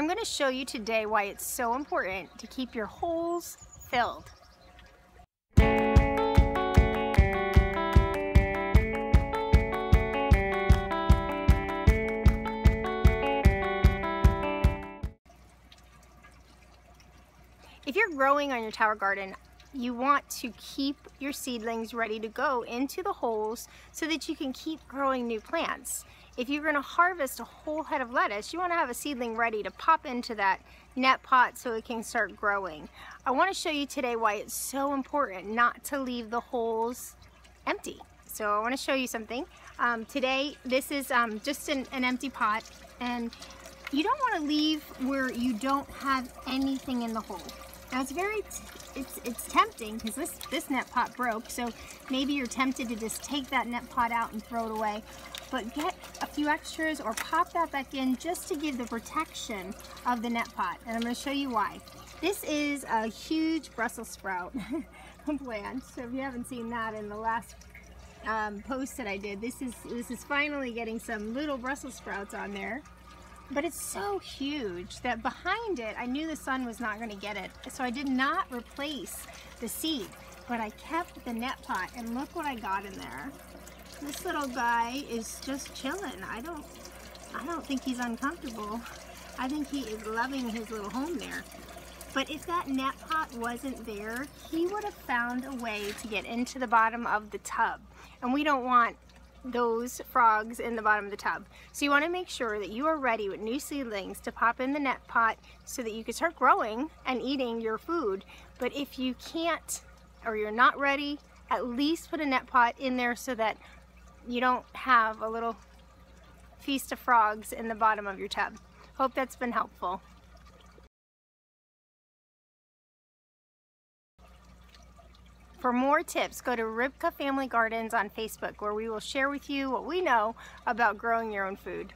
I'm going to show you today why it's so important to keep your holes filled. If you're growing on your tower garden, you want to keep your seedlings ready to go into the holes so that you can keep growing new plants. If you're going to harvest a whole head of lettuce, you want to have a seedling ready to pop into that net pot so it can start growing. I want to show you today why it's so important not to leave the holes empty. So I want to show you something. Um, today, this is um, just an, an empty pot and you don't want to leave where you don't have anything in the hole. Now it's very, it's, it's tempting because this, this net pot broke, so maybe you're tempted to just take that net pot out and throw it away. But get a few extras or pop that back in just to give the protection of the net pot. And I'm going to show you why. This is a huge Brussels sprout plant. So if you haven't seen that in the last um, post that I did, this is, this is finally getting some little Brussels sprouts on there but it's so huge that behind it, I knew the sun was not going to get it. So I did not replace the seed, but I kept the net pot and look what I got in there. This little guy is just chilling. I don't, I don't think he's uncomfortable. I think he is loving his little home there. But if that net pot wasn't there, he would have found a way to get into the bottom of the tub. And we don't want those frogs in the bottom of the tub. So you want to make sure that you are ready with new seedlings to pop in the net pot so that you can start growing and eating your food. But if you can't or you're not ready, at least put a net pot in there so that you don't have a little feast of frogs in the bottom of your tub. Hope that's been helpful. For more tips, go to Ribka Family Gardens on Facebook where we will share with you what we know about growing your own food.